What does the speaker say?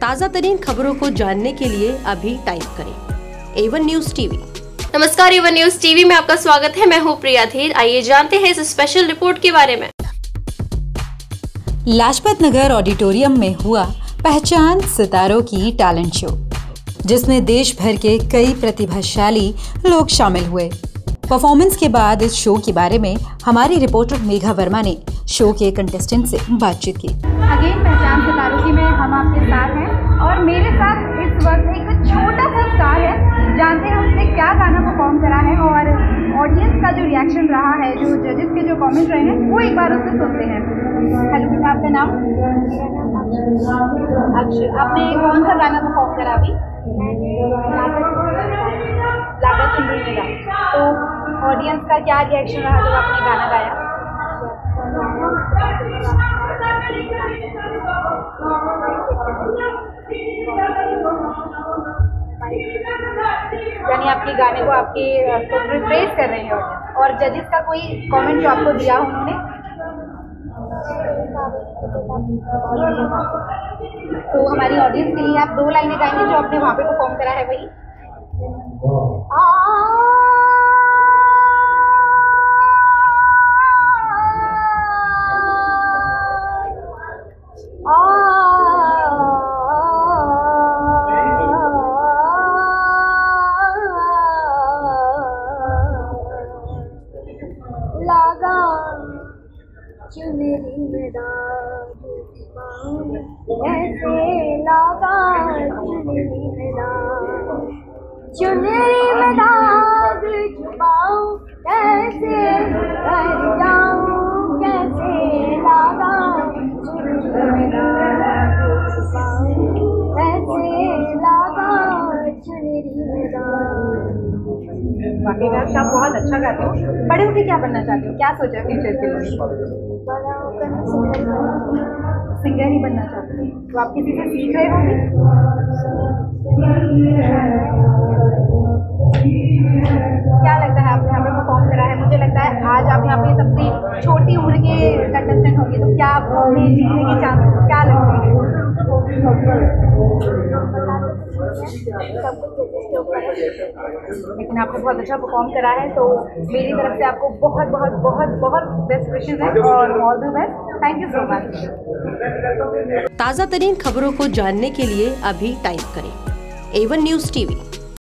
ताज़ा तरीन खबरों को जानने के लिए अभी टाइप करें। एवन न्यूज़ टीवी नमस्कार एवन न्यूज़ टीवी में आपका स्वागत है। मैं हूँ प्रिया धीर। आइए जानते हैं इस स्पेशल रिपोर्ट के बारे में। लाजपत नगर ऑडिटोरियम में हुआ पहचान सितारों की टैलेंट शो जिसमें देश भर के कई प्रतिभाशाली लोग शामिल हुए। परफॉर्मेंस के बाद इस शो के बारे में हमारी रिपोर्टर मेघा वर्मा ने शो के कंटेस्टेंट से बातचीत की। अगेन पहचान सितारों की में हम आपके साथ हैं और मेरे साथ इस वक्त एक छोटा सा स्टार है। जानते हैं उसने क्या गाना परफॉर्म करा है और ऑडियंस का जो रिएक्शन रहा है जो जजेस के जो कमेंट रहे हैं वो एक बार उससे सुनते हैं। हेलो आपका नाम? अच्छा आपने कौन सा गाना परफॉर्म करा अभी? ऑडियंस का क्या रिएक्शन रहा जब आपने गाना गाया? यानी आपके गाने को आपके तो प्रेज कर रहे हैं और जजेस का कोई कमेंट जो आपको दिया उन्होंने? तो हमारी ऑडियंस के लिए आप दो लाइनें गाएँगे जो आपने वहाँ पे परफॉर्म करा है वही? चुनरी में दाग ऐसे लगा कैसे कर जाऊँ कैसे लगा कैसे लगा आप बहुत अच्छा गाते हो। बड़े होकर क्या बनना चाहते हो? क्या सोचा फ्यूचर के लिए? सिंगर ही बनना चाहते हो। तो आप किसी से सीख रहे होंगे? क्या लगता है आपने यहाँ पे परफॉर्म करा है? मुझे लगता है आज आप यहाँ पे सबसे छोटी उम्र के कंटेस्टेंट होंगे तो क्या आप जीतने के चांसेस क्या लगते हैं सब कुछ ऊपर है लेकिन आपने बहुत अच्छा परफॉर्म करा है तो मेरी तरफ़ से आपको बहुत बहुत बहुत बहुत बेस्ट विशेज है और all the best thank you so much ताज़ा तरीन खबरों को जानने के लिए अभी टाइप करें एवन न्यूज़ टीवी